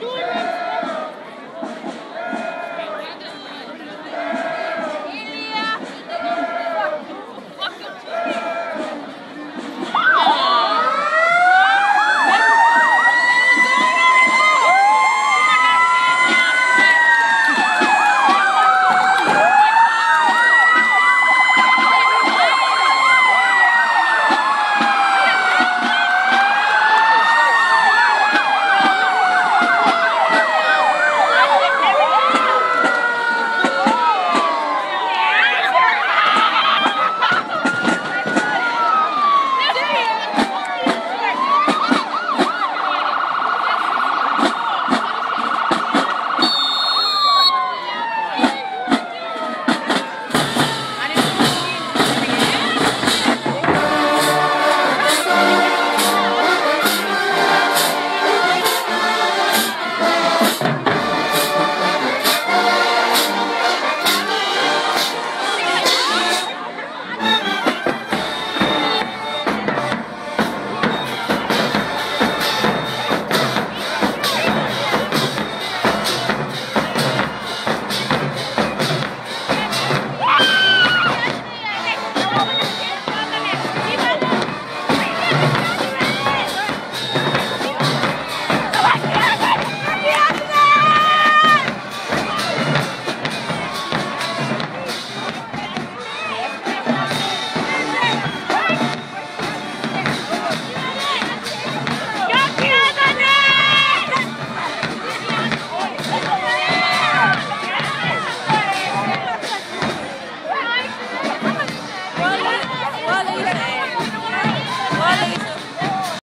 Jordan! Yeah!